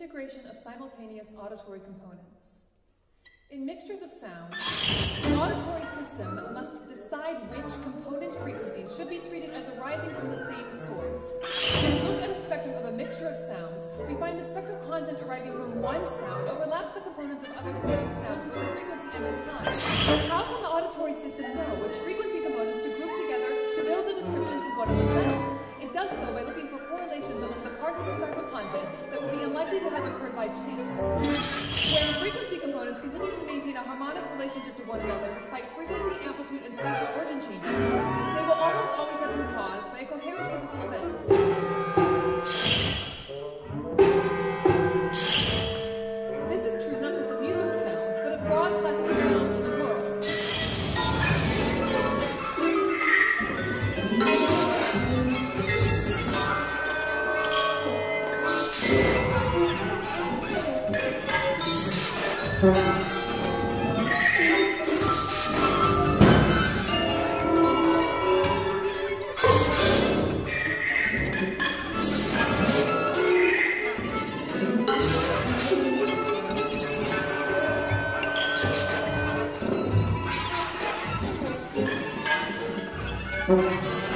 integration of simultaneous auditory components. In mixtures of sound, the auditory system must decide which component frequencies should be treated as arising from the same source. When we look at a spectrum of a mixture of sounds, we find the spectral content arriving from one sound overlaps the components of other distinct sounds in frequency and in time. How can the auditory system know which frequency components to group together to build a description from one of the sounds? It does so by looking for correlations among the parts of spectral content unlikely to have occurred by chance. Where frequency components continue to maintain a harmonic relationship to one another despite frequency, amplitude, and spatial origin Thank okay. you.